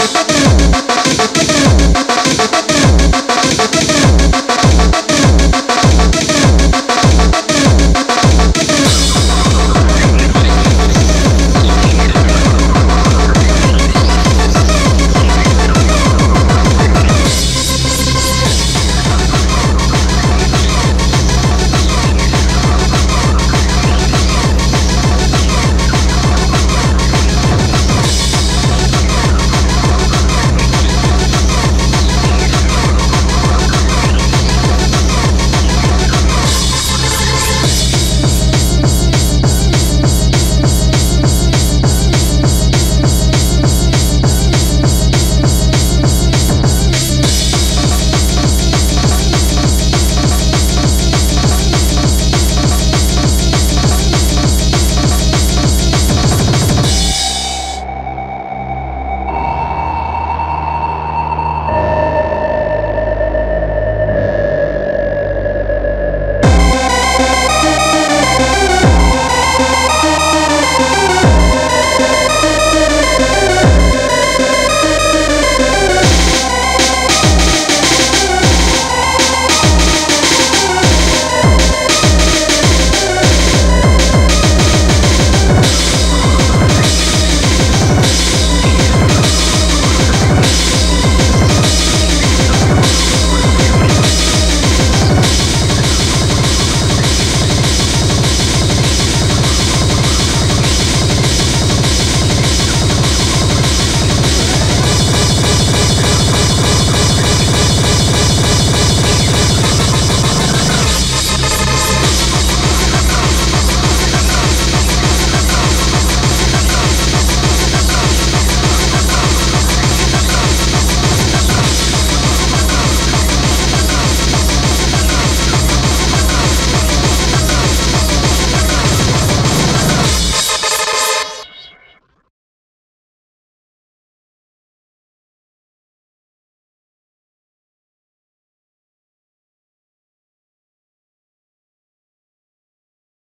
Música